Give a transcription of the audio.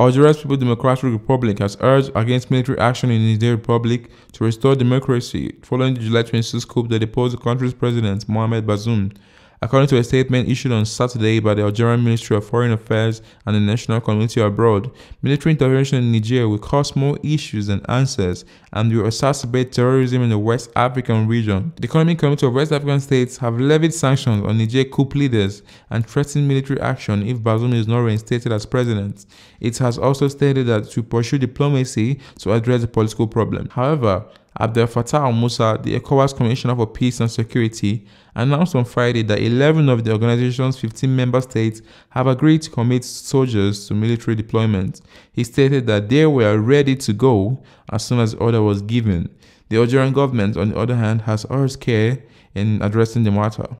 Algeria's People's Democratic Republic has urged against military action in Niger Republic to restore democracy following the July 26 coup that deposed the country's president, Mohamed Bazoum. According to a statement issued on Saturday by the Algerian Ministry of Foreign Affairs and the national community abroad, military intervention in Niger will cause more issues than answers and will exacerbate terrorism in the West African region. The Economic Community of West African States have levied sanctions on Niger coup leaders and threatened military action if Bazoum is not reinstated as president. It has also stated that to pursue diplomacy to address the political problem. However, Abdel-Fatau Musah, the ECOWAS Commissioner for Peace and Security, announced on Friday that 11 of the organization's 15 member states have agreed to commit soldiers to military deployment. He stated that they were ready to go as soon as order was given. The Algerian government, on the other hand, has urged care in addressing the matter.